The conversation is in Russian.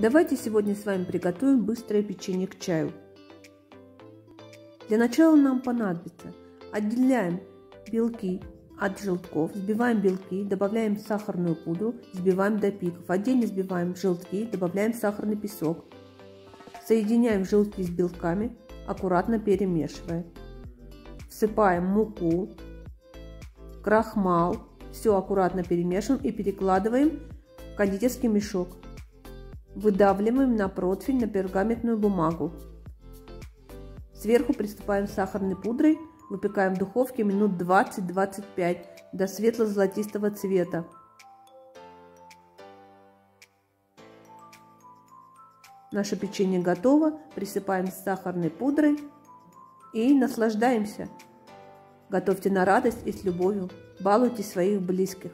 Давайте сегодня с вами приготовим быстрое печенье к чаю. Для начала нам понадобится отделяем белки от желтков, взбиваем белки, добавляем сахарную пудру, взбиваем до пиков. Отдельно взбиваем желтки, добавляем сахарный песок. Соединяем желтки с белками, аккуратно перемешивая. Всыпаем муку, крахмал, все аккуратно перемешиваем и перекладываем в кондитерский мешок. Выдавливаем на противень на пергаментную бумагу. Сверху приступаем сахарной пудрой, выпекаем в духовке минут 20-25 до светло-золотистого цвета. Наше печенье готово, присыпаем сахарной пудрой и наслаждаемся. Готовьте на радость и с любовью. Балуйте своих близких.